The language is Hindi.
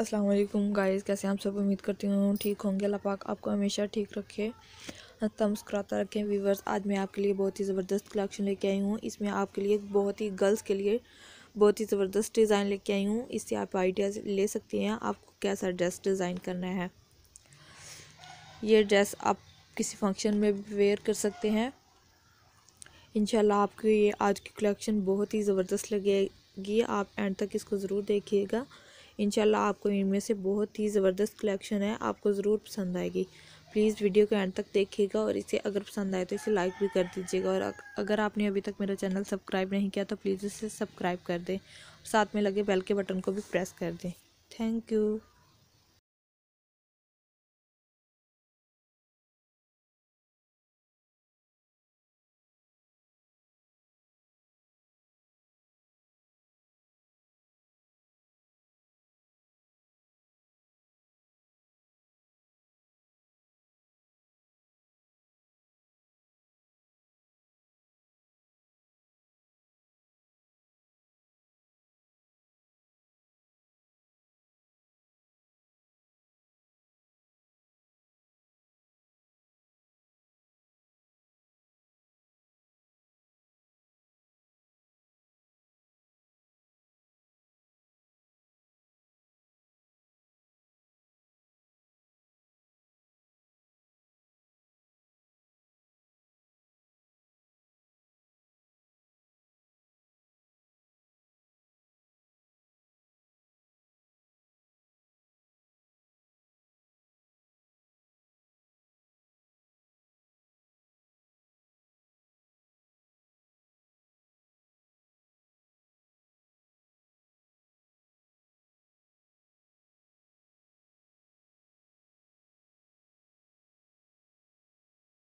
अस्सलाम वालेकुम गाइस, कैसे आप सब? उम्मीद करती हूँ ठीक होंगे। अल्लाह पाक आपको हमेशा ठीक रखे हंसता मुस्कुराता रखें। व्यूवर्स आज मैं आपके लिए बहुत ही ज़बरदस्त कलेक्शन लेके आई हूँ। इसमें आपके लिए बहुत ही गर्ल्स के लिए बहुत ही ज़बरदस्त डिज़ाइन लेके आई हूँ। इससे आप आइडियाज़ ले सकती हैं आपको कैसा ड्रेस डिज़ाइन करना है। ये ड्रेस आप किसी फ़ंक्शन में भी वेयर कर सकते हैं। इनशाला आपको ये आज की कलेक्शन बहुत ही ज़बरदस्त लगेगी। आप एंड तक इसको ज़रूर देखिएगा। इनशाला आपको इनमें से बहुत ही ज़बरदस्त कलेक्शन है, आपको ज़रूर पसंद आएगी। प्लीज़ वीडियो को एंड तक देखिएगा और इसे अगर पसंद आए तो इसे लाइक भी कर दीजिएगा और अगर आपने अभी तक मेरा चैनल सब्सक्राइब नहीं किया तो प्लीज़ इसे सब्सक्राइब कर दें, साथ में लगे बेल के बटन को भी प्रेस कर दें। Thank you.